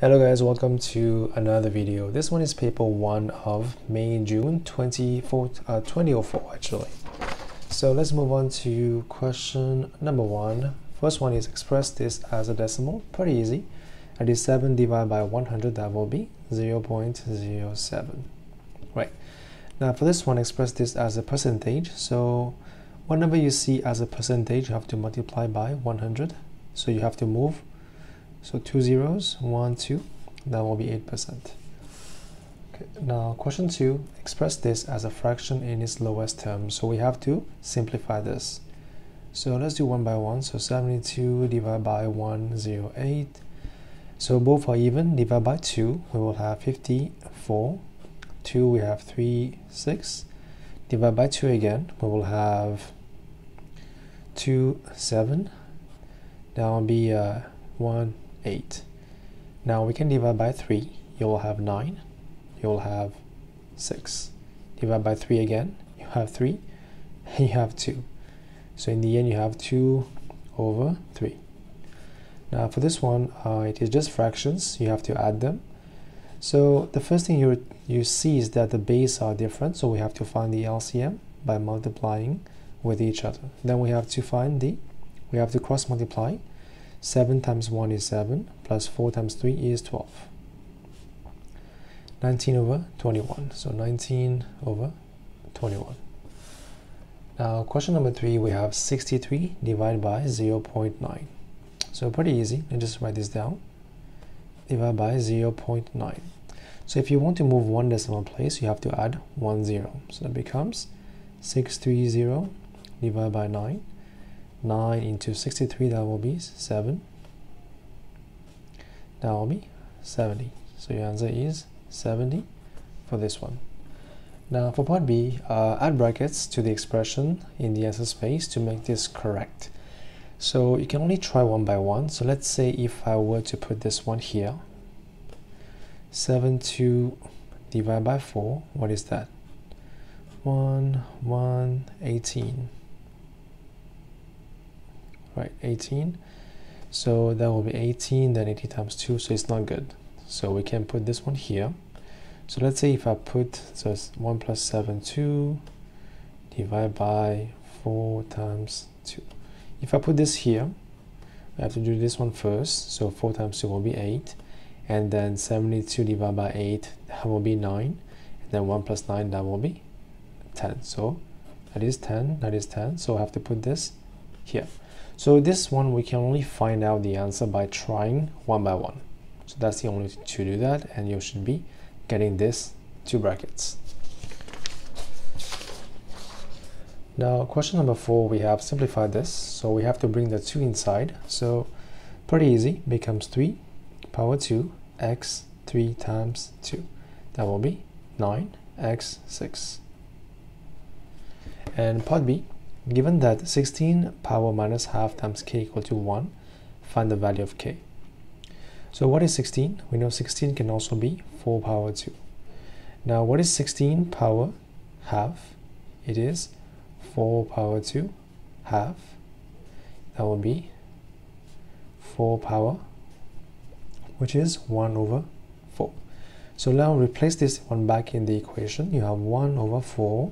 Hello guys, welcome to another video. This one is paper 1 of May and June 24, uh, 2004 actually. So let's move on to question number 1. First one is express this as a decimal, pretty easy. That is 7 divided by 100, that will be 0 0.07. Right. Now for this one, express this as a percentage. So what number you see as a percentage, you have to multiply by 100. So you have to move so two zeros, one, two, that will be 8%. Okay, now question two, express this as a fraction in its lowest term. So we have to simplify this. So let's do one by one. So 72 divided by 108. So both are even, divide by 2, we will have 54. 2, we have 3, 6. Divide by 2 again, we will have 2, 7. That will be uh, 1, 8. Now we can divide by 3. You will have 9. You will have 6. Divide by 3 again. You have 3. And you have 2. So in the end you have 2 over 3. Now for this one, uh, it is just fractions. You have to add them. So the first thing you, you see is that the base are different. So we have to find the LCM by multiplying with each other. Then we have to find the, we have to cross multiply 7 times 1 is 7, plus 4 times 3 is 12. 19 over 21, so 19 over 21. Now question number 3, we have 63 divided by 0 0.9. So pretty easy, and just write this down. Divide by 0 0.9. So if you want to move one decimal place, you have to add one zero. So that becomes 630 divided by 9 9 into 63 that will be 7 that will be 70 so your answer is 70 for this one. Now for part B uh, add brackets to the expression in the answer space to make this correct. So you can only try one by one. So let's say if I were to put this one here 7 to divide by 4 what is that? 1 1 18 right 18 so that will be 18 then 80 times 2 so it's not good. So we can put this one here. So let's say if I put so it's 1 plus 7 2 divide by 4 times 2 if I put this here I have to do this one first so 4 times 2 will be 8 and then 72 divided by 8 that will be 9 and then 1 plus 9 that will be 10 so that is 10 that is 10 so I have to put this here so this one we can only find out the answer by trying one by one. So that's the only to do that and you should be getting this two brackets. Now question number four, we have simplified this. So we have to bring the two inside. So pretty easy, becomes 3 power 2 x 3 times 2. That will be 9 x 6. And part B, Given that 16 power minus half times k equal to 1, find the value of k. So what is 16? We know 16 can also be 4 power 2. Now what is 16 power half? It is 4 power 2 half. That will be 4 power, which is 1 over 4. So now replace this one back in the equation. You have 1 over 4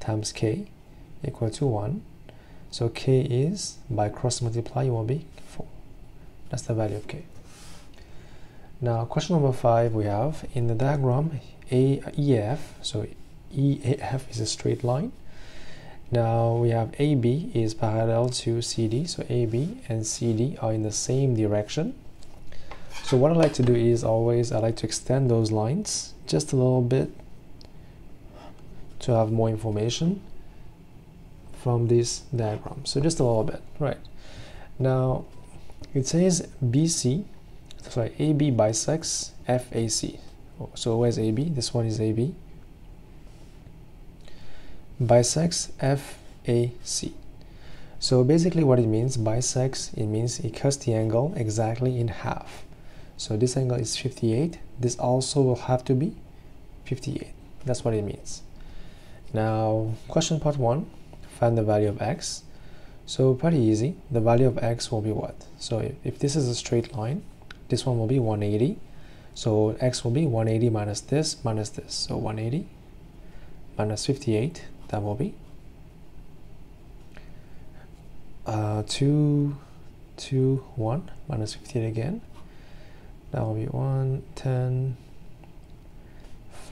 times k equal to 1 so k is by cross multiply it will be 4 that's the value of k. Now question number 5 we have in the diagram a EF so EAF is a straight line. Now we have AB is parallel to CD so AB and CD are in the same direction. So what I like to do is always I like to extend those lines just a little bit to have more information from this diagram. So just a little bit, right? Now it says BC, sorry, AB bisects FAC. So where's AB? This one is AB. Bisects FAC. So basically what it means, bisects, it means it cuts the angle exactly in half. So this angle is 58. This also will have to be 58. That's what it means. Now, question part one find the value of x. So pretty easy. The value of x will be what? So if, if this is a straight line, this one will be 180. So x will be 180 minus this minus this. So 180 minus 58, that will be uh, 2, 2, 1 minus 58 again. That will be 1, 10,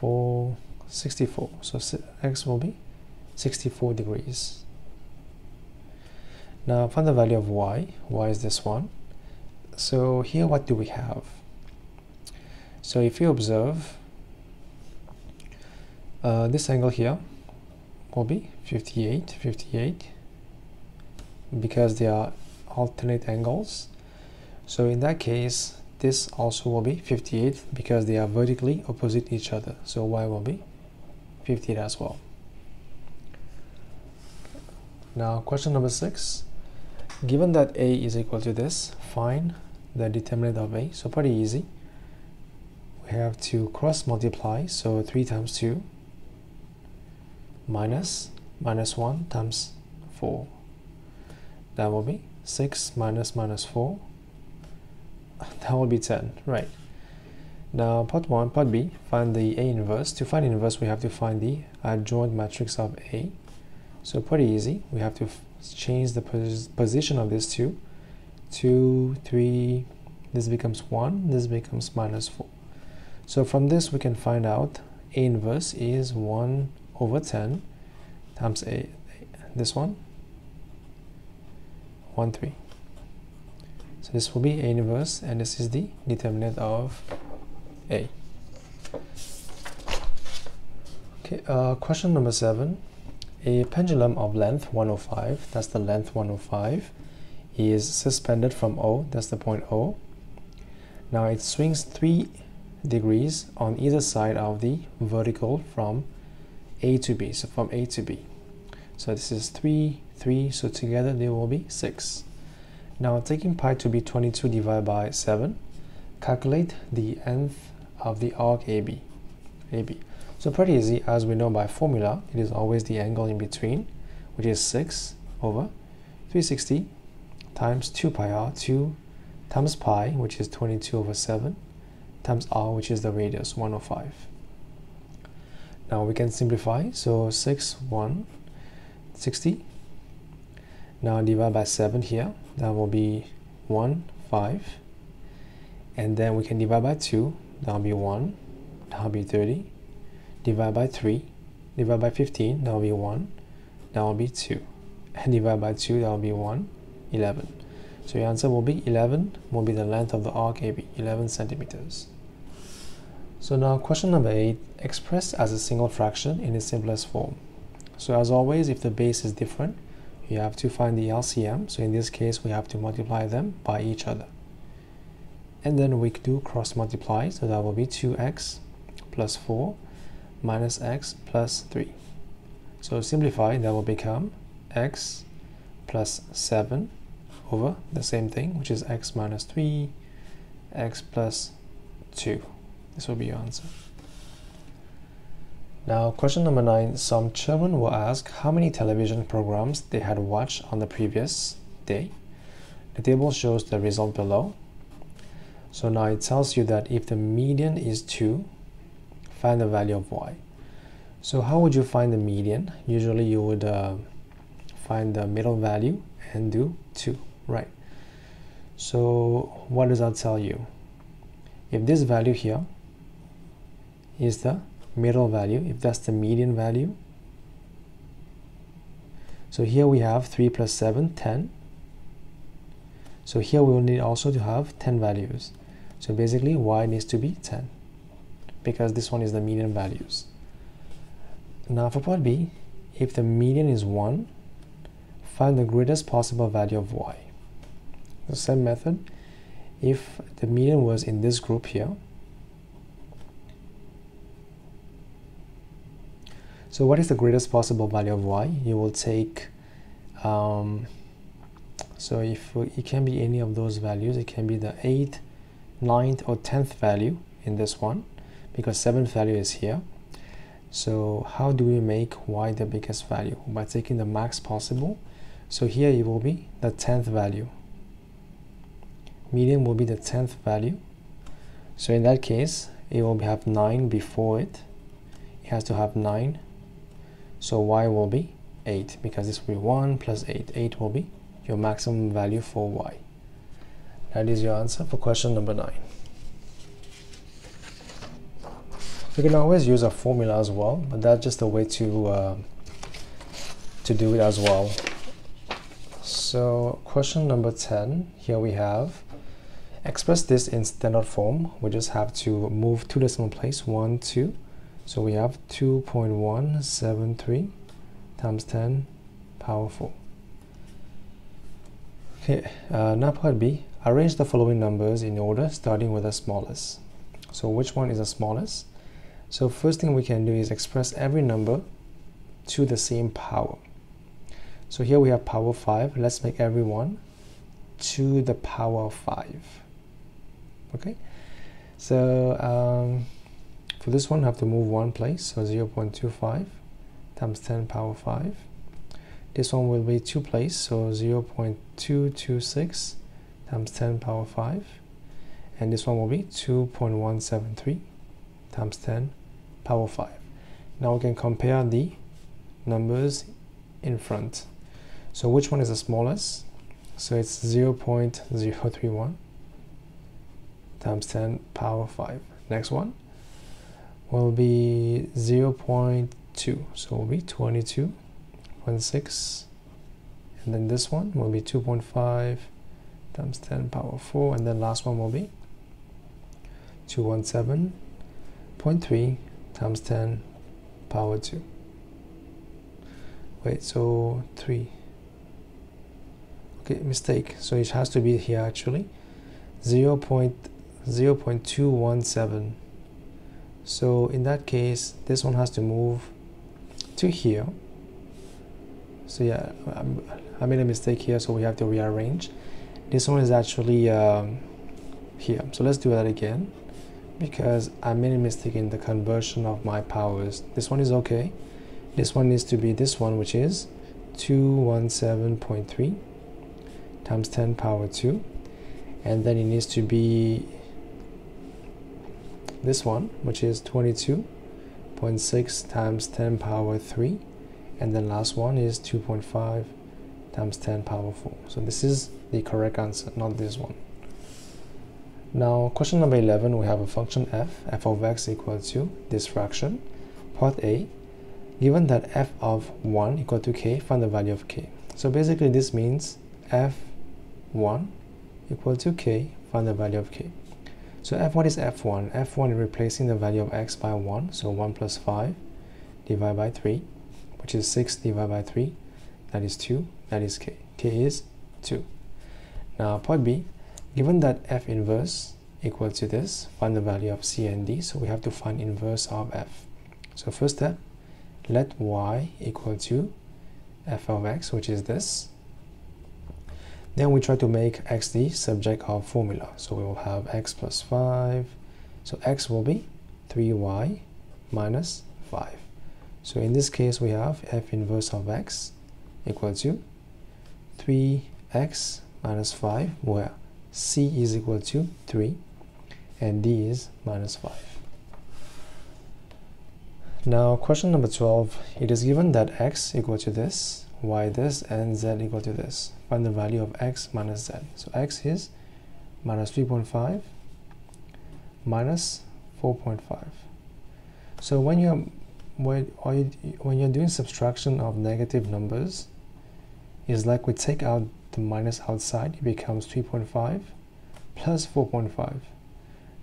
4, 64. So x will be 64 degrees. Now find the value of y. y is this one. So here what do we have? So if you observe, uh, this angle here will be 58, 58 because they are alternate angles. So in that case, this also will be 58 because they are vertically opposite each other. So y will be 58 as well. Now question number six. Given that a is equal to this, find the determinant of a. So pretty easy. We have to cross multiply. So 3 times 2 minus minus 1 times 4 that will be 6 minus minus 4 that will be 10 right now part 1 part b find the a inverse to find inverse we have to find the adjoint matrix of a so pretty easy. We have to change the pos position of these two. 2 3 this becomes 1 this becomes minus 4 so from this we can find out a inverse is 1 over 10 times a this one 1 3 so this will be a inverse and this is the determinant of a. Okay uh, question number seven a pendulum of length 105 that's the length 105 is suspended from O that's the point O. Now it swings 3 degrees on either side of the vertical from A to B so from A to B. So this is 3 3 so together they will be 6 now taking pi to be 22 divided by 7 calculate the nth of the arc AB AB so pretty easy as we know by formula it is always the angle in between which is 6 over 360 times 2 pi r 2 times pi which is 22 over 7 times r which is the radius 105 now we can simplify. So 6 1 60 now divide by 7 here. That will be 1 5 and then we can divide by 2 that will be 1 that will be 30 divide by 3 divide by 15 that will be 1 that will be 2 and divide by 2 that will be 1 11 so your answer will be 11 will be the length of the arc AB 11 centimeters. So now question number 8 expressed as a single fraction in its simplest form. So as always if the base is different you have to find the LCM so in this case we have to multiply them by each other. And then we do cross multiply. So that will be 2x plus 4 minus x plus 3 so simplify that will become x plus 7 over the same thing which is x minus 3 x plus 2 this will be your answer now, question number nine some children were asked how many television programs they had watched on the previous day. The table shows the result below. So now it tells you that if the median is 2, find the value of y. So how would you find the median? Usually you would uh, find the middle value and do 2, right? So what does that tell you? If this value here is the middle value if that's the median value so here we have 3 plus 7 10 so here we will need also to have 10 values so basically y needs to be 10 because this one is the median values. Now for part b if the median is 1 find the greatest possible value of y. The same method if the median was in this group here So what is the greatest possible value of y? You will take, um, so if it can be any of those values, it can be the 8th, 9th or 10th value in this one because 7th value is here. So how do we make y the biggest value? By taking the max possible. So here it will be the 10th value. Median will be the 10th value. so in that case it will have 9 before it it has to have 9 so y will be 8 because this will be 1 plus 8 8 will be your maximum value for y that is your answer for question number 9 you can always use a formula as well but that's just a way to uh, to do it as well. So question number 10 here we have express this in standard form. We just have to move two decimal place 1 2 so we have 2.173 times 10 power 4 okay uh, now part b. Arrange the following numbers in order starting with the smallest. So which one is the smallest so first thing we can do is express every number to the same power. So here we have power 5. Let's make every one to the power of 5. Okay. So um, for this one, I have to move one place. So 0 0.25 times 10 power 5. This one will be two place. So 0 0.226 times 10 power 5. And this one will be 2.173 times 10 power 5. Now we can compare the numbers in front. So which one is the smallest? So it's 0 0.031 times 10 power 5. Next one will be 0 0.2, so will be 22.6. And then this one will be 2.5 times 10 power 4. And then last one will be 217.3 times 10 power 2 wait so 3 okay mistake. So it has to be here actually. 0 0 0.217 so in that case this one has to move to here. So yeah I made a mistake here so we have to rearrange. This one is actually um, here. So let's do that again because I made a mistake in the conversion of my powers. This one is okay. This one needs to be this one, which is 217.3 times 10 power 2. And then it needs to be this one, which is 22.6 times 10 power 3. And then last one is 2.5 times 10 power 4. So this is the correct answer, not this one. Now, question number 11, we have a function f, f of x equal to this fraction. Part A, given that f of 1 equal to k, find the value of k. So basically this means f1 equal to k, find the value of k. So f, what is f1? f1 is replacing the value of x by 1, so 1 plus 5 divided by 3, which is 6 divided by 3, that is 2, that is k. k is 2. Now part B, Given that f inverse equal to this, find the value of c and d. So we have to find inverse of f. So first step, let y equal to f of x, which is this. Then we try to make x the subject of formula. So we will have x plus 5. So x will be 3y minus 5. So in this case, we have f inverse of x equal to 3x minus 5, where c is equal to 3 and d is minus 5. Now question number 12, it is given that x equal to this, y this, and z equal to this. Find the value of x minus z. So x is minus 3.5 minus 4.5. So when you're when, when you're doing subtraction of negative numbers, it's like we take out the minus outside, it becomes 3.5 plus 4.5.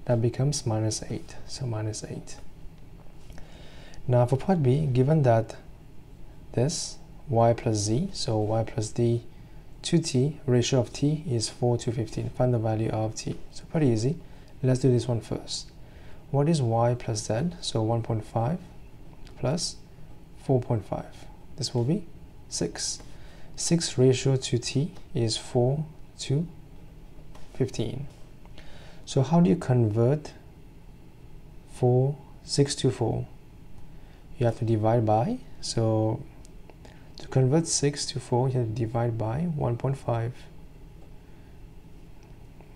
That becomes minus 8. So minus 8. Now for part B, given that this y plus z, so y plus d to t, ratio of t is 4 to 15. Find the value of t. So pretty easy. Let's do this one first. What is y plus z? So 1.5 plus 4.5. This will be 6. 6 ratio to t is 4 to 15. So how do you convert 4, 6 to 4? You have to divide by, so to convert 6 to 4, you have to divide by 1.5.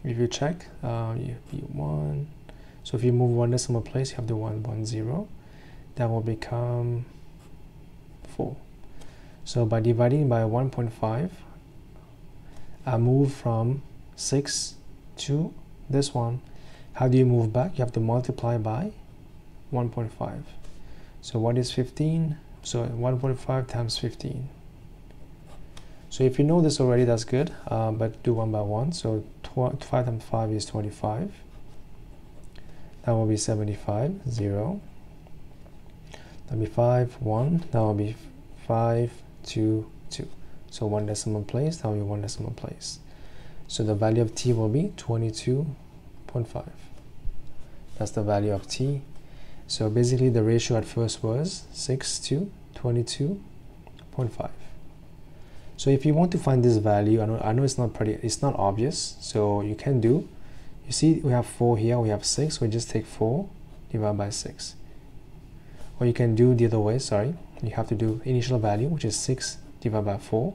If you check, uh, you have 1, So if you move one decimal place, you have the 110. That will become 4. So by dividing by 1.5, I move from 6 to this one. How do you move back? You have to multiply by 1.5. So what is 15? So 1.5 times 15. So if you know this already, that's good, uh, but do one by one. So 5 times 5 is 25. That will be 75, 0. That will be 5, 1. That will be 5, 2, 2. So one decimal place, that will be one decimal place. So the value of t will be 22.5. That's the value of t. So basically the ratio at first was 6 to 22.5. So if you want to find this value, I know, I know it's not pretty, it's not obvious. So you can do, you see we have 4 here, we have 6, we just take 4 divided by 6. Or you can do the other way, sorry. You have to do initial value, which is 6 divided by 4.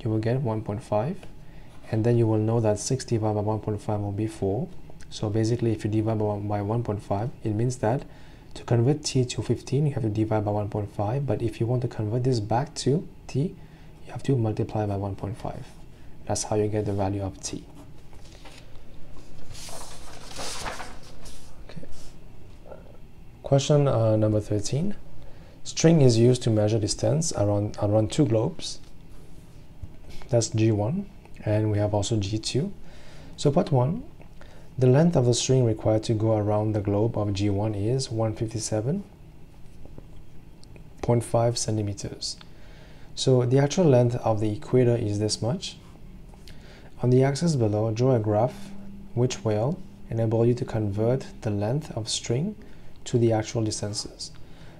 You will get 1.5. And then you will know that 6 divided by 1.5 will be 4. So basically, if you divide by 1.5, it means that to convert t to 15, you have to divide by 1.5. But if you want to convert this back to t, you have to multiply by 1.5. That's how you get the value of t. Okay. Question uh, number 13. String is used to measure distance around, around two globes. That's G1 and we have also G2. So part 1, the length of the string required to go around the globe of G1 is 157.5 centimeters. So the actual length of the equator is this much. On the axis below, draw a graph which will enable you to convert the length of string to the actual distances.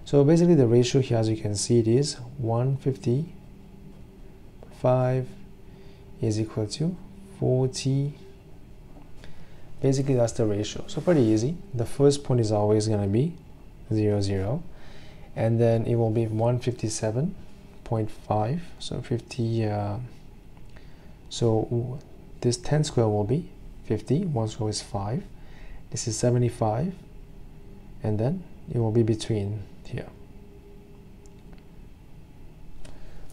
So basically the ratio here as you can see it is 155 is equal to 40 basically that's the ratio. So pretty easy. The first point is always going to be 0 0 and then it will be 157.5 so 50 uh, so this 10 square will be 50 1 square is 5 this is 75 and then it will be between here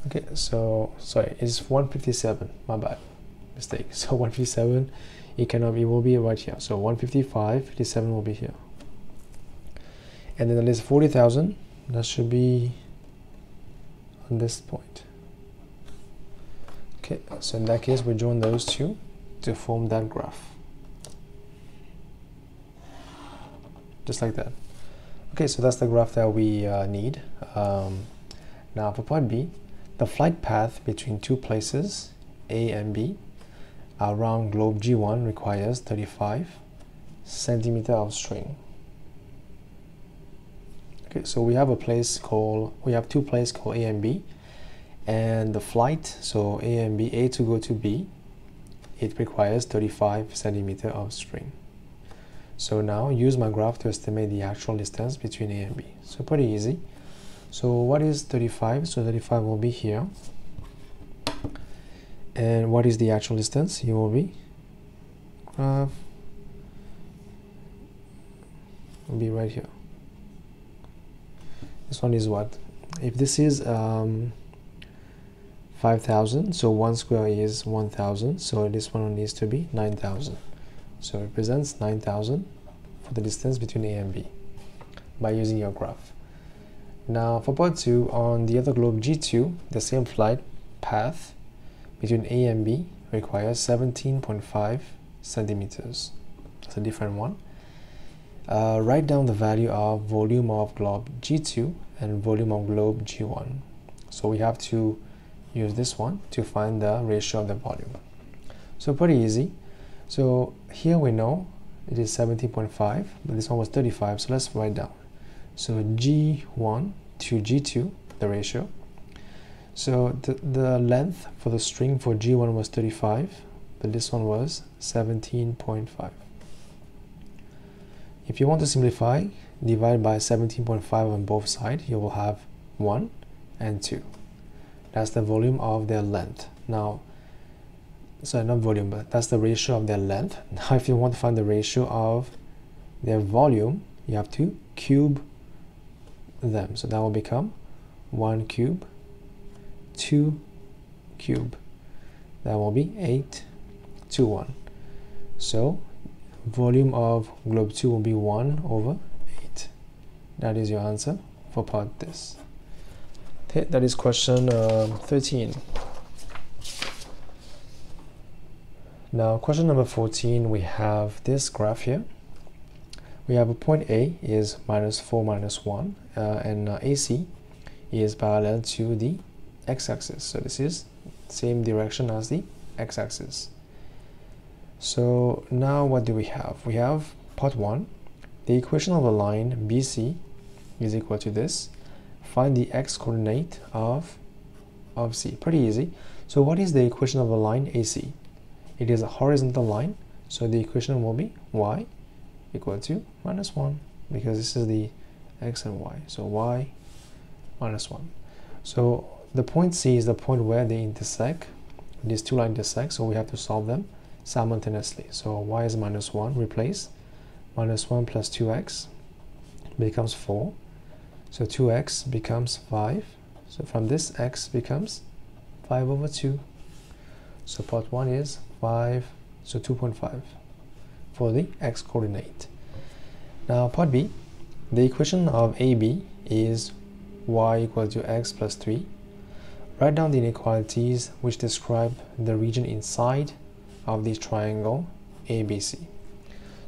okay so sorry it's 157 my bad mistake so 157 it cannot be will be right here so 155 57 will be here and then there's 40,000 that should be on this point. Okay, so in that case, we join those two to form that graph. Just like that. Okay, so that's the graph that we uh, need. Um, now for part B, the flight path between two places, A and B, around globe G1 requires 35 centimeter of string. Okay, so we have a place called, we have two places called A and B, and the flight, so A and B, A to go to B, it requires 35 centimeter of string. So now use my graph to estimate the actual distance between A and B. So pretty easy. So what is 35? So 35 will be here. And what is the actual distance? It will be graph will be right here this one is what if this is um, 5000 so 1 square is 1000 so this one needs to be 9000 so it represents 9000 for the distance between A and B by using your graph now for part 2 on the other globe G2 the same flight path between A and B requires 17.5 centimeters that's a different one uh, write down the value of volume of globe G2 and volume of globe G1. So we have to use this one to find the ratio of the volume. So pretty easy. So here we know it is 17.5, but this one was 35, so let's write down. So G1 to G2, the ratio. So the, the length for the string for G1 was 35, but this one was 17.5. If you want to simplify, divide by 17.5 on both sides, you will have 1 and 2. That's the volume of their length. Now, sorry, not volume, but that's the ratio of their length. Now, if you want to find the ratio of their volume, you have to cube them. So that will become 1 cube, 2 cube. That will be 8 to 1. So volume of globe 2 will be 1 over 8. That is your answer for part this. That is question um, 13. Now question number 14, we have this graph here. We have a point A is minus 4 minus 1 uh, and uh, AC is parallel to the x-axis. So this is same direction as the x-axis. So now what do we have? We have part 1. The equation of a line BC is equal to this. Find the x coordinate of, of C. Pretty easy. So what is the equation of a line AC? It is a horizontal line. So the equation will be y equal to minus 1 because this is the x and y. So y minus 1. So the point C is the point where they intersect. These two lines intersect, so we have to solve them simultaneously. So y is minus 1, replace minus 1 plus 2x becomes 4. So 2x becomes 5. So from this, x becomes 5 over 2. So part 1 is 5, so 2.5 for the x coordinate. Now part B, the equation of AB is y equals to x plus 3. Write down the inequalities which describe the region inside of the triangle ABC.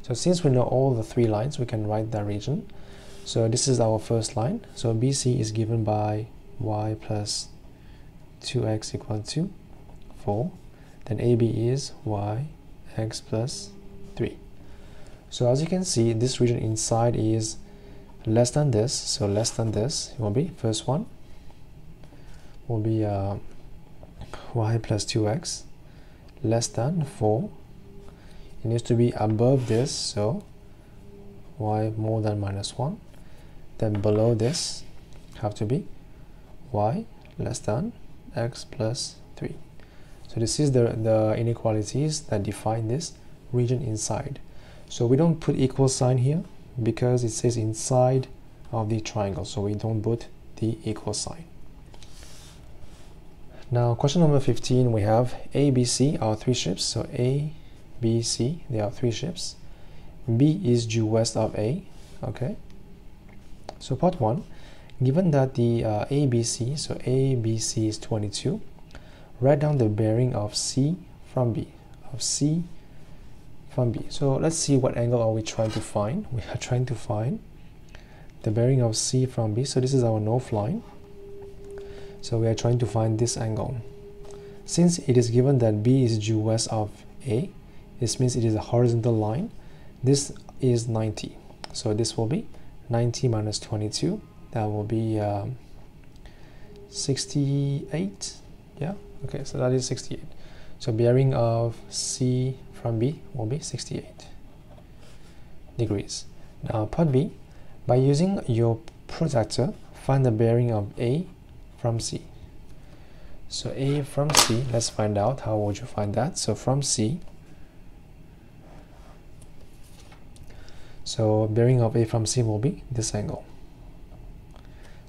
So since we know all the three lines, we can write that region. So this is our first line. So BC is given by y plus 2x equal to 4. Then AB is y x plus 3. So as you can see, this region inside is less than this. So less than this it will be first one will be uh, y plus 2x less than 4 it needs to be above this so y more than minus 1 then below this have to be y less than x plus 3 so this is the, the inequalities that define this region inside. So we don't put equal sign here because it says inside of the triangle so we don't put the equal sign now question number 15 we have A, B, C are three ships. So A, B, C, they are three ships. B is due west of A. Okay. So part 1, given that the uh, ABC, so ABC is 22, write down the bearing of C from B, of C from B. So let's see what angle are we trying to find. We are trying to find the bearing of C from B. So this is our north line. So we are trying to find this angle. Since it is given that B is due west of A, this means it is a horizontal line. This is 90. So this will be 90 minus 22. That will be um, 68. Yeah, okay, so that is 68. So bearing of C from B will be 68 degrees. Now part B, by using your protractor, find the bearing of A from C. So A from C, let's find out how would you find that. So from C, so bearing of A from C will be this angle.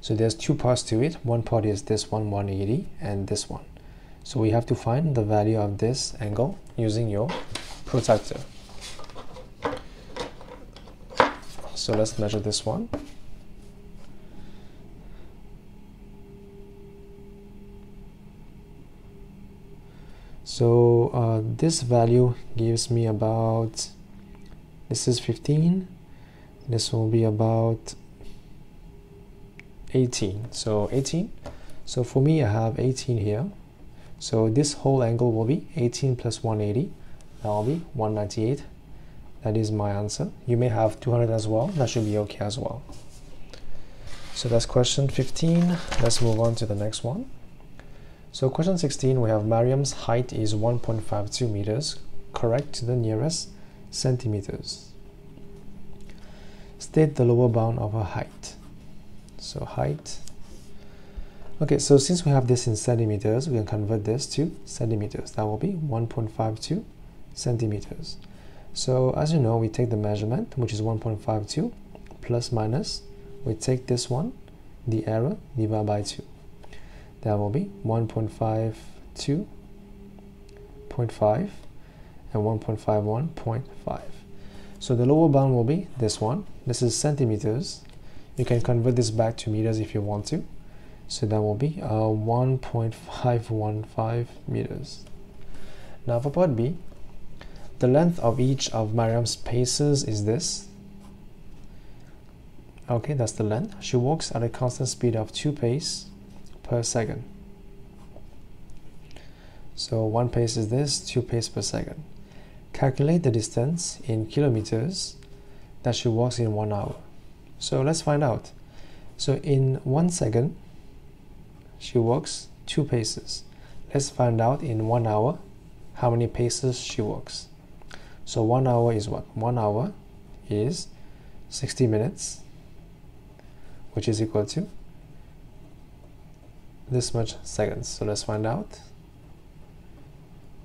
So there's two parts to it. One part is this one 180 and this one. So we have to find the value of this angle using your protractor. So let's measure this one. so uh, this value gives me about this is 15 this will be about 18 so 18 so for me I have 18 here so this whole angle will be 18 plus 180 be 198 that is my answer you may have 200 as well that should be okay as well so that's question 15 let's move on to the next one so question 16, we have Mariam's height is 1.52 meters, correct to the nearest centimeters. State the lower bound of her height. So height. Okay, so since we have this in centimeters, we can convert this to centimeters. That will be 1.52 centimeters. So as you know, we take the measurement, which is 1.52, plus minus, we take this one, the error, divided by 2. That will be 1.52.5 and 1.51.5. So the lower bound will be this one. This is centimeters. You can convert this back to meters if you want to. So that will be uh, 1.515 meters. Now for part B, the length of each of Mariam's paces is this. Okay, that's the length. She walks at a constant speed of 2 pace per second. So 1 pace is this, 2 pace per second. Calculate the distance in kilometers that she walks in 1 hour. So let's find out. So in 1 second, she walks 2 paces. Let's find out in 1 hour how many paces she walks. So 1 hour is what? 1 hour is 60 minutes which is equal to this much seconds. So let's find out.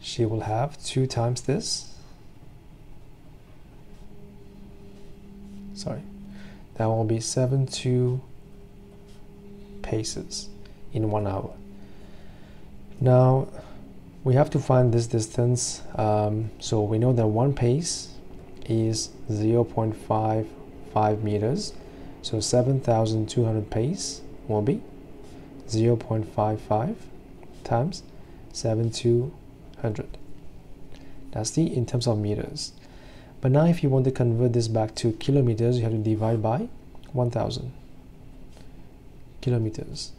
She will have 2 times this. Sorry. That will be 72 paces in 1 hour. Now, we have to find this distance. Um, so we know that one pace is 0.55 meters so 7200 pace will be 0.55 times 7200. That's the in terms of meters. But now if you want to convert this back to kilometers, you have to divide by 1000 kilometers.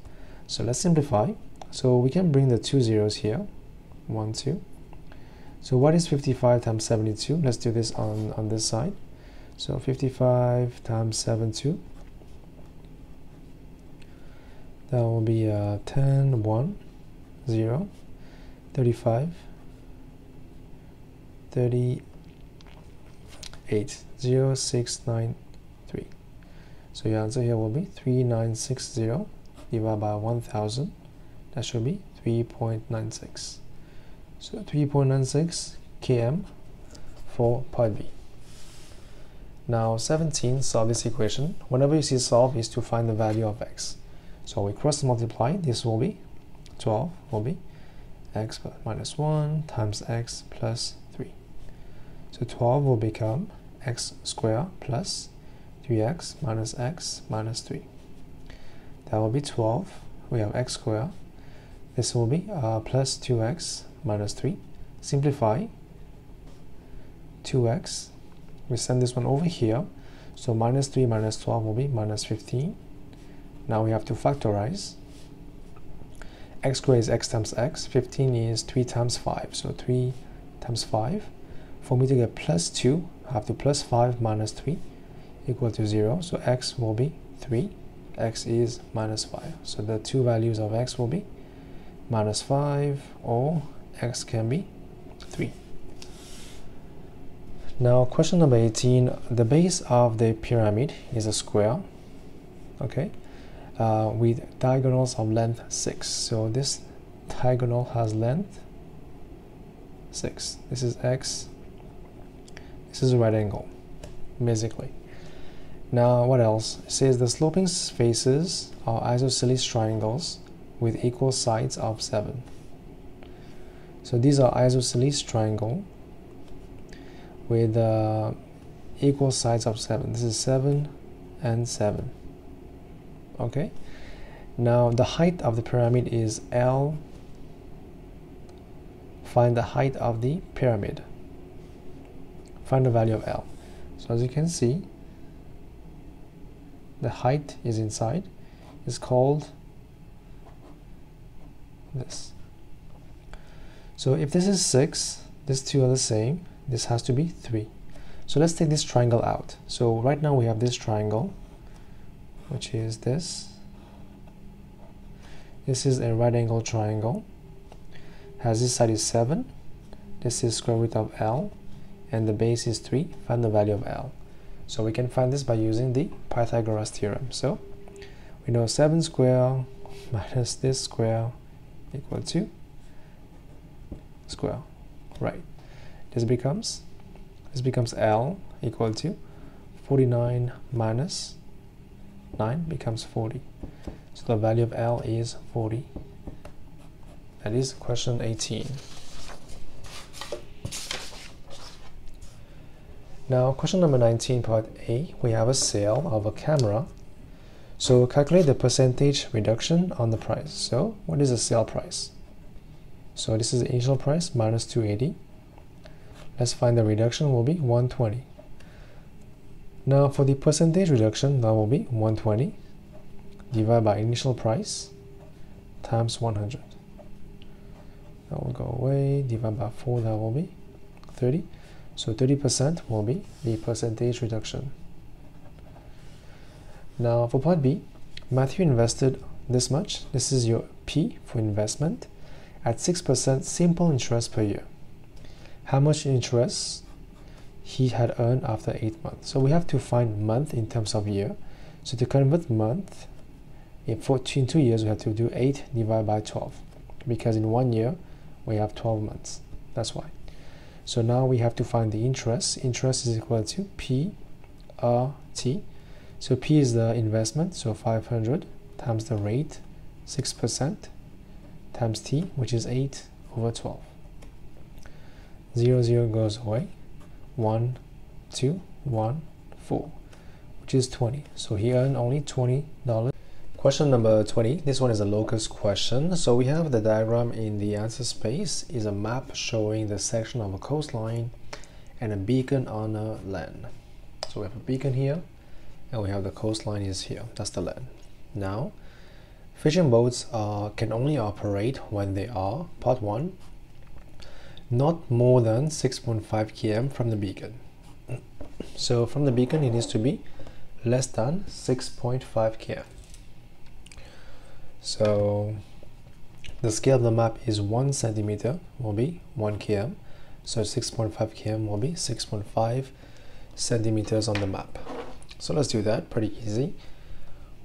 So let's simplify. So we can bring the two zeros here. 1, 2. So what is 55 times 72? Let's do this on, on this side. So 55 times 72 that will be uh, 10 1 0 35 38 0 6 9 3 so your answer here will be 3960 divided by 1000 that should be 3.96 so 3.96 km for part B now 17 solve this equation whenever you see solve is to find the value of x so we cross multiply, this will be 12 will be x minus 1 times x plus 3. So 12 will become x squared plus 3x minus x minus 3. That will be 12. We have x squared. This will be uh, plus 2x minus 3. Simplify 2x. We send this one over here. So minus 3 minus 12 will be minus 15 now we have to factorize. x squared is x times x. 15 is 3 times 5. So 3 times 5. For me to get plus 2, I have to plus 5 minus 3 equal to 0. So x will be 3. x is minus 5. So the two values of x will be minus 5 or x can be 3. Now question number 18, the base of the pyramid is a square, okay? uh, with diagonals of length 6 so this diagonal has length 6 this is x. This is a right angle basically. Now what else? It says the sloping faces are isosceles triangles with equal sides of 7 so these are isosceles triangle with uh, equal sides of 7 this is 7 and 7 okay? Now the height of the pyramid is L. Find the height of the pyramid. Find the value of L. So as you can see the height is inside. Is called this so if this is 6 these two are the same this has to be 3 so let's take this triangle out so right now we have this triangle which is this. This is a right angle triangle. Has this side is 7. This is square root of L. And the base is 3. Find the value of L. So we can find this by using the Pythagoras theorem. So we know 7 square minus this square equal to square. Right. This becomes this becomes L equal to 49 minus 9 becomes 40 so the value of L is 40 that is question 18 now question number 19 part A we have a sale of a camera. So calculate the percentage reduction on the price. So what is the sale price so this is the initial price minus 280 let's find the reduction will be 120 now for the percentage reduction that will be 120 divided by initial price times 100 that will go away divided by 4 that will be 30 so 30% will be the percentage reduction. Now for part B Matthew invested this much. This is your P for investment at 6% simple interest per year. How much interest he had earned after 8 months. So we have to find month in terms of year. So to convert month in 14 two years we have to do 8 divided by 12 because in one year we have 12 months. That's why. So now we have to find the interest. Interest is equal to p r t. So p is the investment. So 500 times the rate 6% times t which is 8 over 12 0 0 goes away 1 2 1 4 which is 20 so he earned only $20 Question number 20. This one is a locus question. So we have the diagram in the answer space is a map showing the section of a coastline and a beacon on a land. So we have a beacon here and we have the coastline is here. That's the land. Now, fishing boats uh, can only operate when they are, part 1, not more than 6.5 km from the beacon. So from the beacon it needs to be less than 6.5 km. So the scale of the map is 1 centimeter will be 1 km. So 6.5 km will be 6.5 centimeters on the map. So let's do that, pretty easy.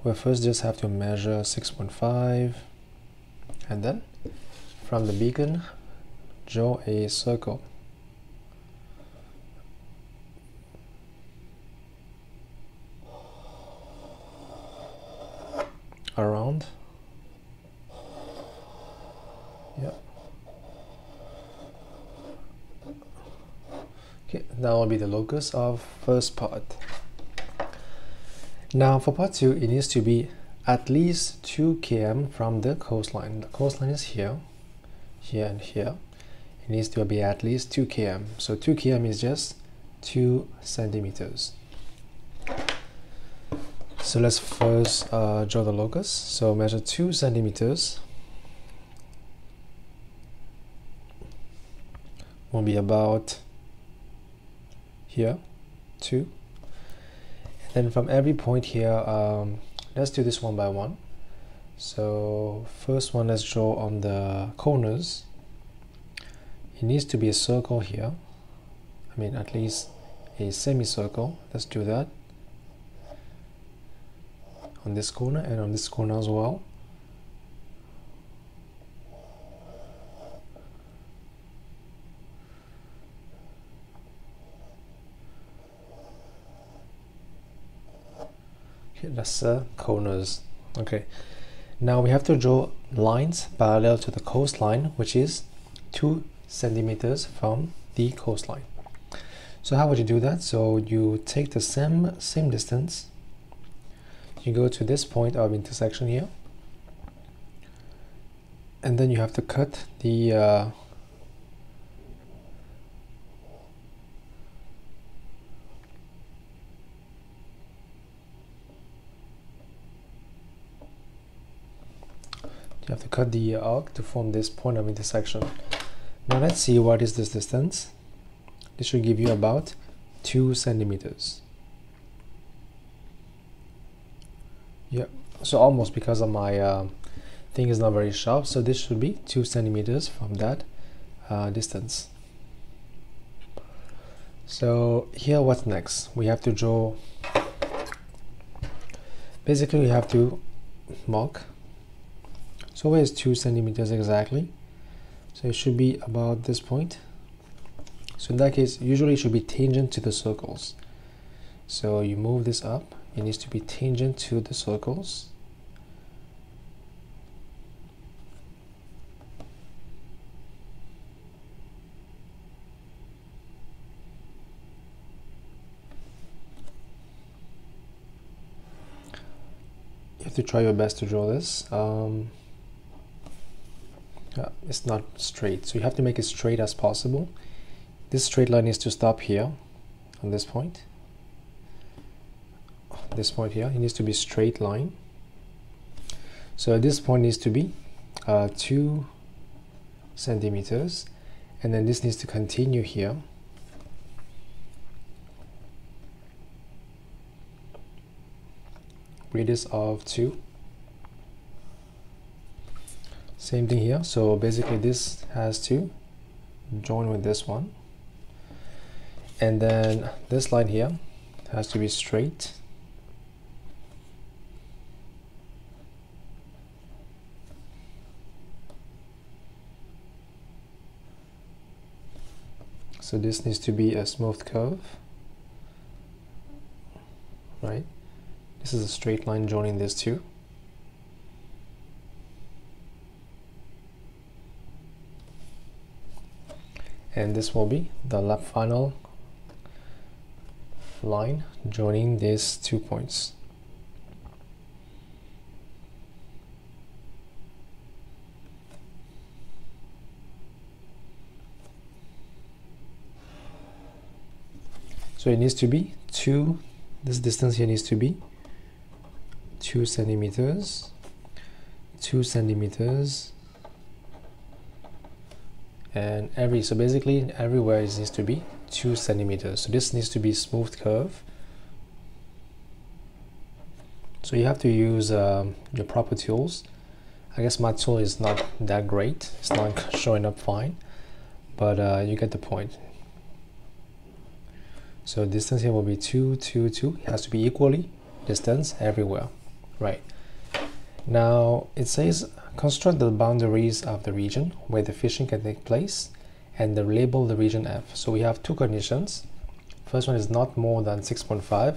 We first just have to measure 6.5 and then from the beacon draw a circle. around. Yeah. Okay that will be the locus of first part now for part 2 it needs to be at least 2 km from the coastline. The coastline is here here and here. It needs to be at least 2 km so 2 km is just 2 centimeters. So let's first uh, draw the locus. So measure 2 centimeters. Will be about here 2 and then from every point here um, let's do this one by one. So first one let's draw on the corners. It needs to be a circle here. I mean at least a semicircle. Let's do that. On this corner and on this corner as well the corners. Okay. Now we have to draw lines parallel to the coastline which is two centimeters from the coastline. So how would you do that? So you take the same same distance. You go to this point of intersection here. And then you have to cut the uh, you have to cut the arc to form this point of intersection. Now let's see what is this distance. This should give you about two centimeters. Yeah so almost because of my uh, thing is not very sharp. So this should be two centimeters from that uh, distance. So here what's next? We have to draw basically we have to mark so is 2 centimeters exactly? So it should be about this point. So in that case, usually it should be tangent to the circles. So you move this up, it needs to be tangent to the circles. You have to try your best to draw this. Um, it's not straight, so you have to make it straight as possible. This straight line needs to stop here on this point. This point here it needs to be straight line. So this point needs to be uh, 2 centimeters and then this needs to continue here. Radius of 2 same thing here. So basically this has to join with this one. And then this line here has to be straight. So this needs to be a smooth curve. Right? This is a straight line joining these two and this will be the lap final line joining these two points. So it needs to be 2 this distance here needs to be 2 centimeters 2 centimeters and every so basically everywhere it needs to be 2 centimeters. So this needs to be smooth curve. So you have to use um, your proper tools. I guess my tool is not that great. It's not showing up fine. But uh, you get the point. So distance here will be 2, 2, 2. It has to be equally distance everywhere, right? Now it says construct the boundaries of the region where the fishing can take place and label the region F. So we have two conditions. First one is not more than 6.5.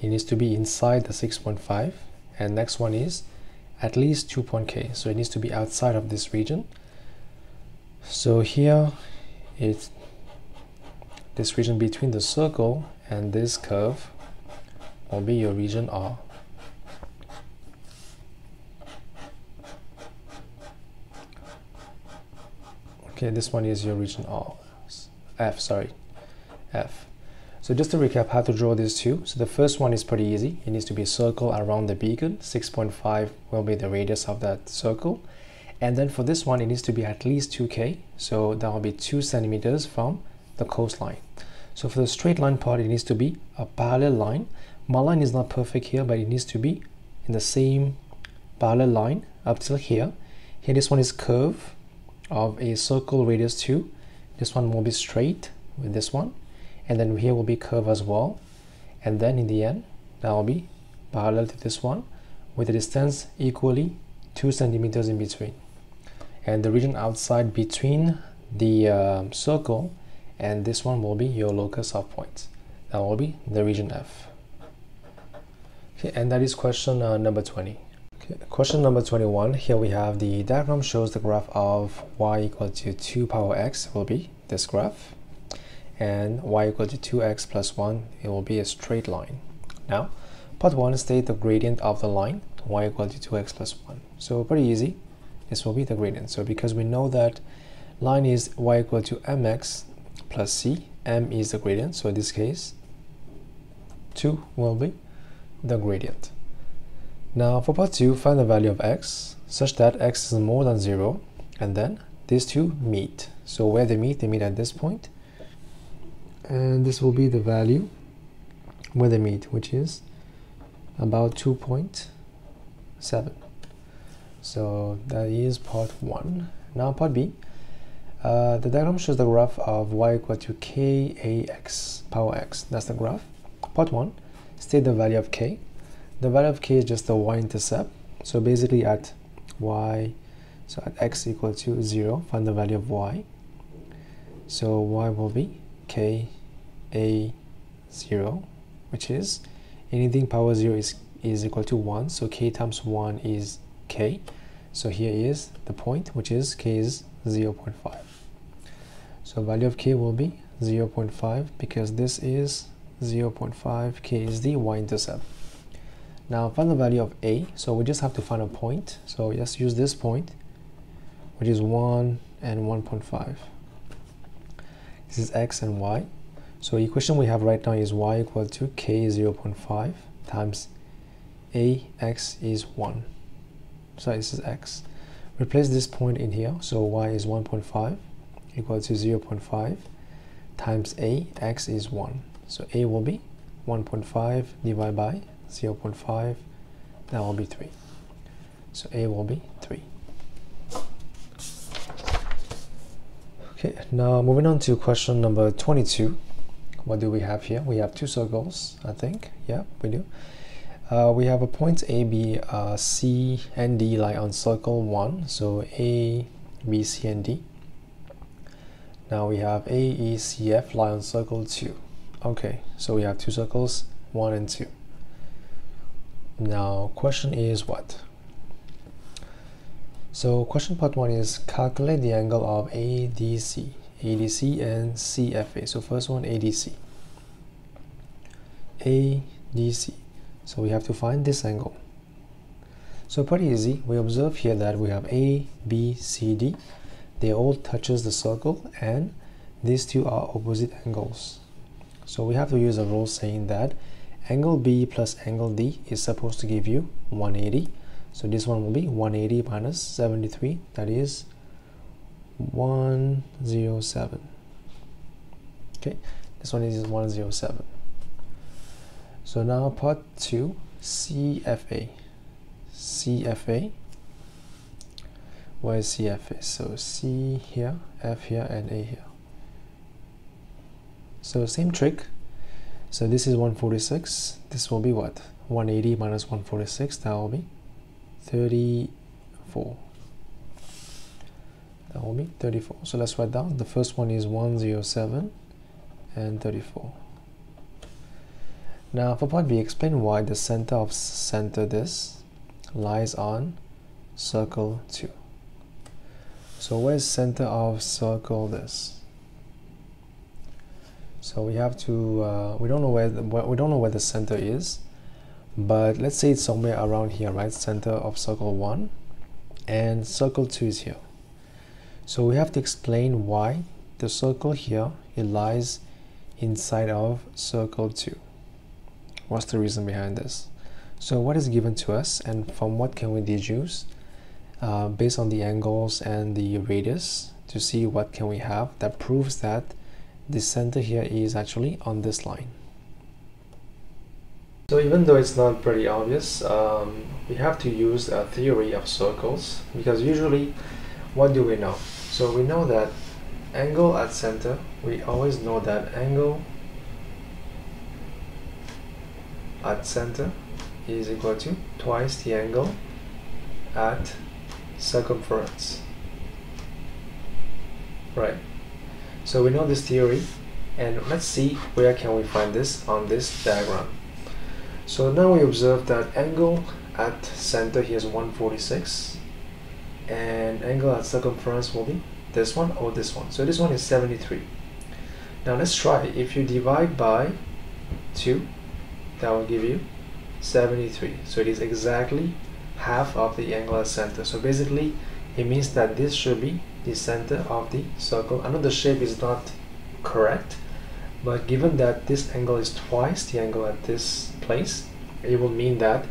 It needs to be inside the 6.5 and next one is at least 2.k. So it needs to be outside of this region. So here it's this region between the circle and this curve will be your region R. Okay, this one is your region. F, sorry, F. So just to recap how to draw these two. So the first one is pretty easy. It needs to be a circle around the beacon. 6.5 will be the radius of that circle. And then for this one, it needs to be at least 2K. So that will be 2 centimeters from the coastline. So for the straight line part, it needs to be a parallel line. My line is not perfect here, but it needs to be in the same parallel line up till here. Here, this one is curve of a circle radius 2. This one will be straight with this one. And then here will be curve as well. And then in the end, that will be parallel to this one with the distance equally 2 centimeters in between. And the region outside between the uh, circle and this one will be your locus of points that will be the region F okay and that is question uh, number 20 okay, question number 21 here we have the diagram shows the graph of y equal to 2 power x will be this graph and y equal to 2x plus 1 it will be a straight line. Now part 1 state the gradient of the line y equal to 2x plus 1 so pretty easy. This will be the gradient. So because we know that line is y equal to mx plus c. m is the gradient, so in this case, 2 will be the gradient. Now for part 2, find the value of x such that x is more than 0 and then these two meet. So where they meet, they meet at this point and this will be the value where they meet, which is about 2.7. So that is part 1. Now part B, uh, the diagram shows the graph of y equal to kax power x. That's the graph. Part 1, state the value of k. The value of k is just the y-intercept. So basically at y, so at x equal to 0, find the value of y. So y will be k a 0 which is anything power 0 is, is equal to 1 so k times 1 is k so here is the point which is k is 0 0.5 so value of k will be 0 0.5 because this is 0 0.5 k is the y-intercept now find the value of a. So we just have to find a point. So let's use this point which is 1 and 1.5 this is x and y. So the equation we have right now is y equal to k 0 0.5 times ax is 1 so this is x. Replace this point in here. So y is 1.5 equal to 0 0.5 times a x is 1 so a will be 1.5 divided by 0 0.5 that will be 3 so a will be 3 okay now moving on to question number 22 what do we have here we have two circles I think yeah we do uh, we have a point A, B, uh, C, and D lie on circle 1. So A, B, C, and D. Now we have A, E, C, F lie on circle 2. Okay, so we have two circles, 1 and 2. Now, question is what? So question part 1 is calculate the angle of ADC, ADC and CFA. So first one, ADC. ADC. So we have to find this angle. So pretty easy. We observe here that we have A, B, C, D. They all touches the circle and these two are opposite angles. So we have to use a rule saying that angle B plus angle D is supposed to give you 180. So this one will be 180 minus 73. That is 107. Okay, this one is 107. So now part 2, CFA. CFA. Where is CFA? So C here, F here, and A here. So same trick. So this is 146. This will be what? 180 minus 146. That will be 34. That will be 34. So let's write down. The first one is 107 and 34. Now for point B, explain why the center of center this lies on circle 2. So where's center of circle this? So we have to, uh, we don't know where, the, we don't know where the center is, but let's say it's somewhere around here, right? Center of circle 1 and circle 2 is here. So we have to explain why the circle here, it lies inside of circle 2 what's the reason behind this so what is given to us and from what can we deduce uh, based on the angles and the radius to see what can we have that proves that the center here is actually on this line. So even though it's not pretty obvious um, we have to use a theory of circles because usually what do we know? So we know that angle at center we always know that angle at center is equal to twice the angle at circumference. Right so we know this theory and let's see where can we find this on this diagram. So now we observe that angle at center here is 146 and angle at circumference will be this one or this one. So this one is 73 now let's try. If you divide by 2 that will give you 73 so it is exactly half of the angle at center. So basically it means that this should be the center of the circle. I know the shape is not correct but given that this angle is twice the angle at this place it will mean that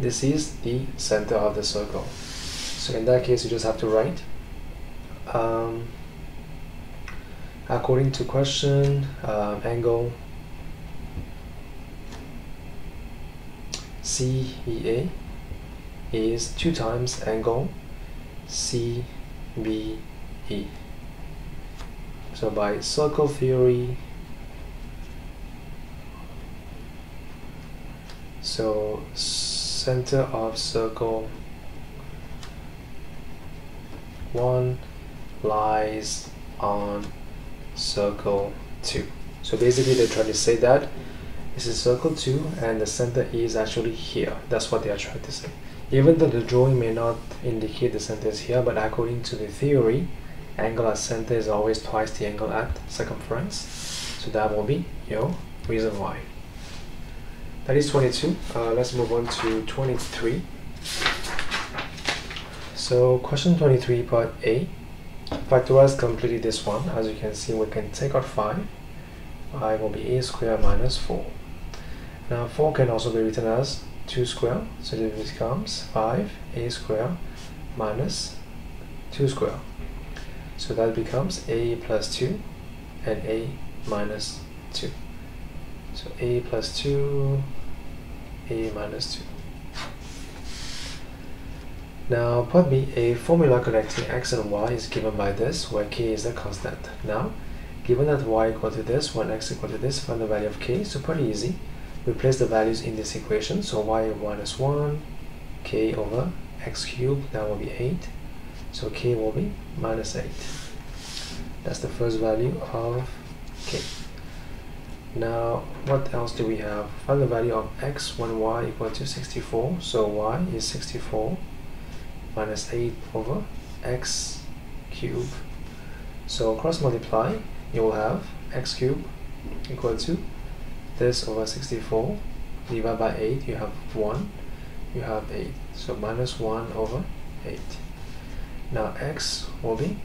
this is the center of the circle. So in that case you just have to write um, according to question um, angle CEA is 2 times angle CBE. So by circle theory, so center of circle 1 lies on circle 2. So basically they're trying to say that this is circle 2 and the center is actually here. That's what they are trying to say. Even though the drawing may not indicate the center is here, but according to the theory, angle at center is always twice the angle at circumference. So that will be your reason why. That is 22. Uh, let's move on to 23. So question 23 part A. Factorize completely this one. As you can see, we can take out 5. 5 will be a squared minus 4. Now 4 can also be written as 2 squared. So this becomes 5a squared minus 2 squared. So that becomes a plus 2 and a minus 2. So a plus 2, a minus 2. Now part B, a formula connecting x and y is given by this, where k is a constant. Now, given that y equal to this, when x equal to this, find the value of k, so pretty easy. Replace the values in this equation, so y minus 1, k over x cubed, that will be 8. So k will be minus 8. That's the first value of k. Now, what else do we have? Find the value of x when y equal to 64. So y is 64 minus 8 over x cubed. So cross multiply, you will have x cubed equal to this over 64 divided by 8, you have 1, you have 8. So minus 1 over 8. Now x will be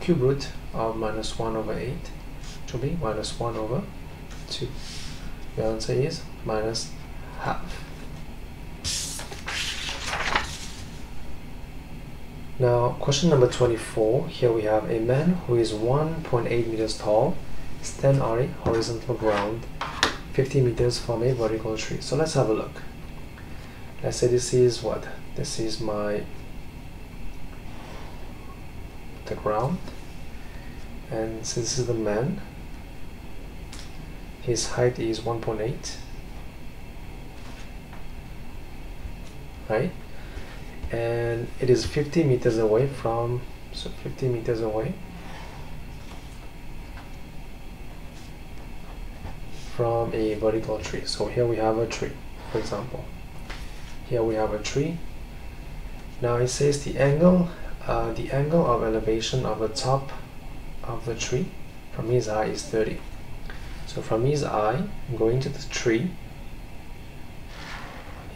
cube root of minus 1 over 8, which will be minus 1 over 2. The answer is minus half. Now, question number 24. Here we have a man who is 1.8 meters tall, stand on a horizontal ground 50 meters from a vertical tree. So let's have a look. Let's say this is what? This is my the ground. And so this is the man his height is 1.8 right? And it is 50 meters away from so 50 meters away from a vertical tree. So here we have a tree for example. Here we have a tree. Now it says the angle uh, the angle of elevation of the top of the tree from his eye is 30 so from his eye going to the tree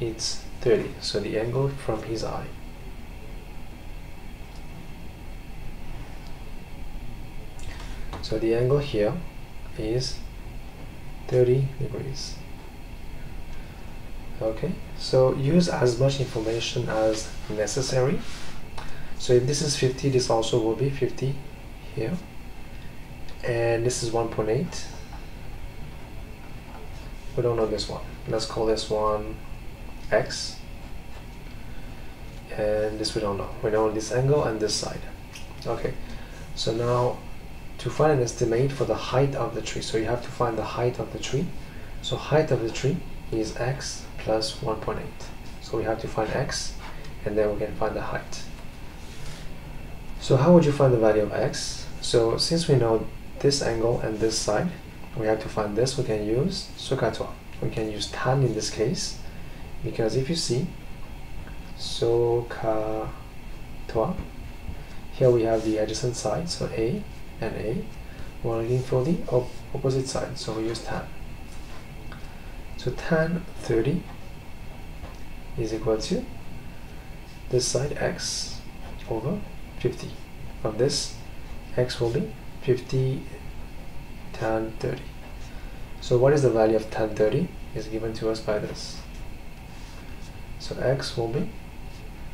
it's 30 so the angle from his eye. So the angle here is 30 degrees. Okay so use as much information as necessary so if this is 50 this also will be 50 here. And this is 1.8 we don't know this one. Let's call this one x. And this we don't know. We know this angle and this side. Okay. So now to find an estimate for the height of the tree. So you have to find the height of the tree. So height of the tree is x plus 1.8 so we have to find x and then we can find the height so how would you find the value of x? So since we know this angle and this side we have to find this we can use SOHCAHTOA we can use tan in this case because if you see SOHCAHTOA here we have the adjacent side so A and A. We're looking for the op opposite side so we use tan. So tan 30 is equal to this side x over 50 from this x will be 50 tan 30 so what is the value of tan 30 is given to us by this so x will be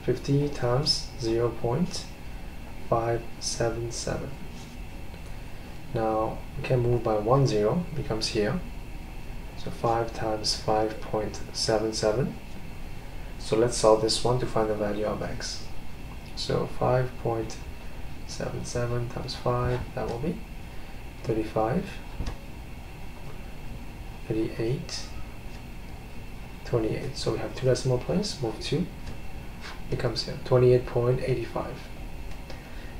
50 times 0 0.577. Now we can move by 1 0, becomes here. So 5 times 5.77. So let's solve this one to find the value of x. So 5.77 times 5, that will be 35, 38, 28. So we have two decimal places, move 2, becomes here 28.85.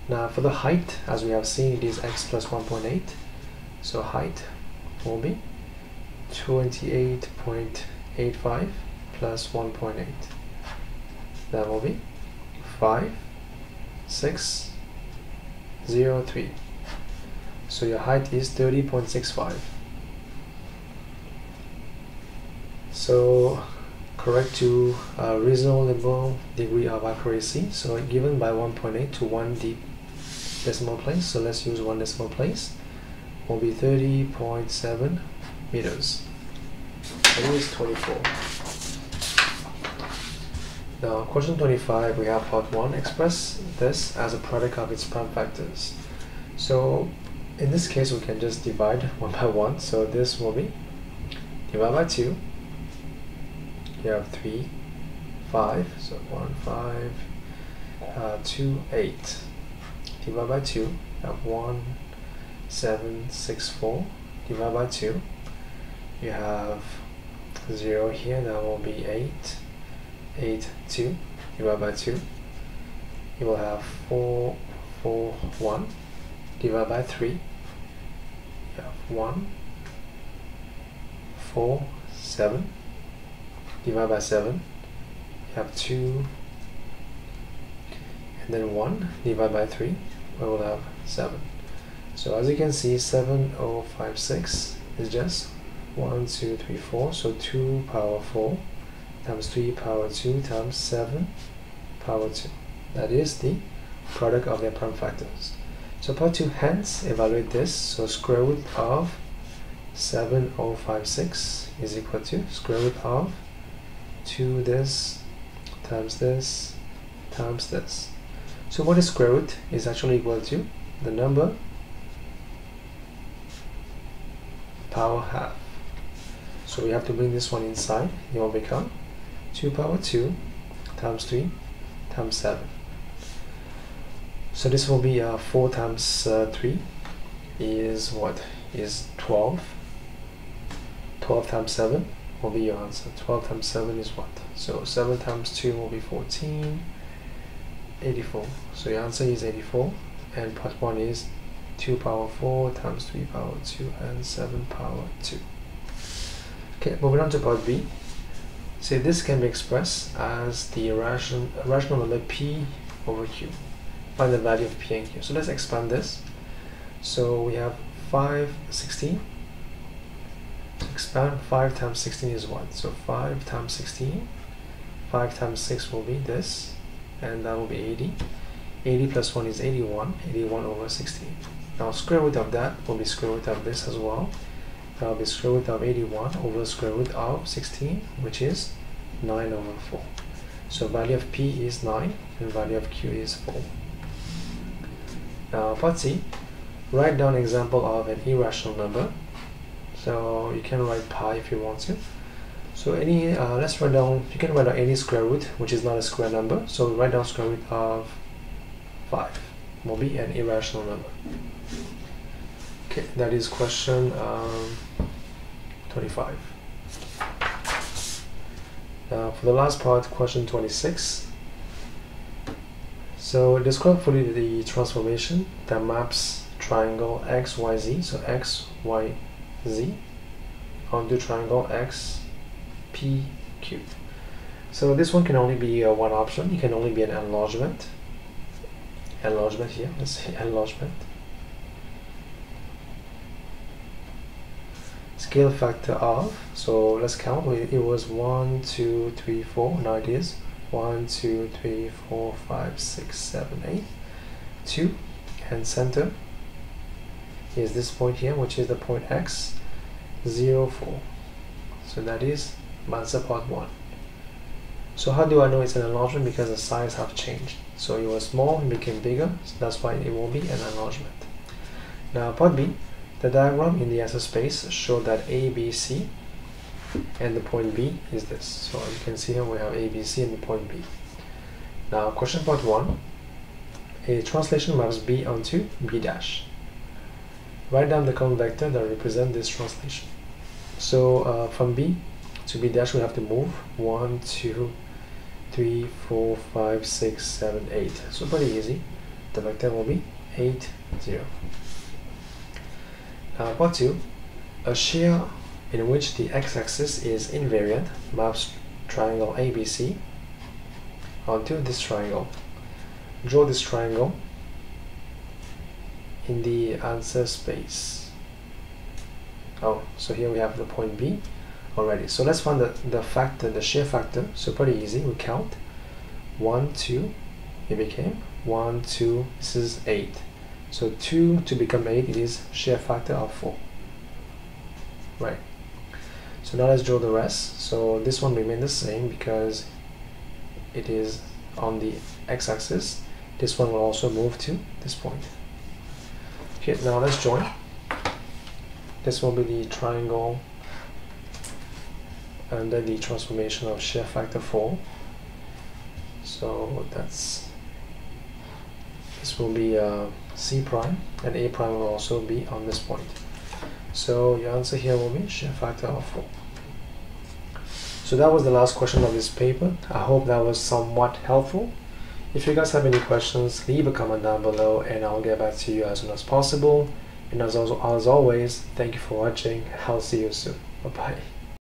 Now for the height, as we have seen, it is x plus 1.8. So height will be 28.85 plus 1.8. That will be 5, 6, 0, 3. So your height is 30.65. So correct to a reasonable degree of accuracy. So given by 1.8 to 1 deep decimal place. So let's use one decimal place. Will be 30.7 meters. It is 24. Now, question 25, we have part 1. Express this as a product of its prime factors. So, in this case, we can just divide 1 by 1. So, this will be divided by 2. You have 3, 5. So, 1, 5, uh, 2, 8. Divided by 2. You have 1, 7, 6, 4. Divided by 2. You have 0 here. That will be 8. 8, 2 divided by 2 you will have 4, 4, 1 divided by 3 you have 1 4, 7 divided by 7 you have 2 and then 1 divided by 3 we will have 7 so as you can see 7056 is just 1, 2, 3, 4 so 2 power 4 times 3 power 2 times 7 power 2. That is the product of their prime factors. So part 2, hence evaluate this. So square root of 7056 is equal to square root of 2 this times this times this. So what is square root is actually equal to the number power half. So we have to bring this one inside. It will become 2 power 2 times 3 times 7. So this will be uh, 4 times uh, 3 is what? Is 12. 12 times 7 will be your answer. 12 times 7 is what? So 7 times 2 will be 14. 84. So your answer is 84. And part 1 is 2 power 4 times 3 power 2 and 7 power 2. Okay, moving on to part B. So this can be expressed as the ration, rational number p over q. Find the value of p and q. So let's expand this. So we have 5, 16. To expand 5 times 16 is what? So 5 times 16. 5 times 6 will be this. And that will be 80. 80 plus 1 is 81. 81 over 16. Now square root of that will be square root of this as well that will be square root of 81 over square root of 16 which is 9 over 4 so value of p is 9 and value of q is 4 now part C write down example of an irrational number. So you can write pi if you want to. So any uh, let's write down you can write down any square root which is not a square number. So write down square root of 5 will be an irrational number. Okay, that is question um, 25. Now for the last part, question 26. So describe fully the transformation that maps triangle XYZ, so XYZ, onto triangle XPQ. So this one can only be uh, one option, it can only be an enlargement. Enlargement here, let's say enlargement scale factor of so let's count. It was one two three four now it is one two three four five six seven eight. Two and center. Is this point here which is the point x zero four. So that is answer part one. So how do I know it's an enlargement? Because the size have changed. So it was small became bigger so that's why it will be an enlargement. Now part B the diagram in the answer space show that ABC and the point B is this. So you can see here we have ABC and the point B. Now question part 1. A translation maps B onto B dash. Write down the column vector that represent this translation. So uh, from B to B dash we have to move 1, 2, 3, 4, 5, 6, 7, 8. So pretty easy. The vector will be 8, 0. Uh, part 2. A shear in which the x-axis is invariant maps triangle ABC onto this triangle. Draw this triangle in the answer space. Oh, so here we have the point B already. So let's find the, the factor, the shear factor. So pretty easy, we count. 1, 2, it became 1, 2, this is 8. So 2 to become 8, it is shear factor of 4. Right. So now let's draw the rest. So this one remain the same because it is on the x-axis. This one will also move to this point. Okay, now let's join. This will be the triangle under the transformation of shear factor 4. So that's this will be uh, C prime and A prime will also be on this point. So your answer here will be shear factor of 4. So that was the last question of this paper. I hope that was somewhat helpful. If you guys have any questions, leave a comment down below and I'll get back to you as soon as possible. And as, as always, thank you for watching. I'll see you soon. Bye-bye.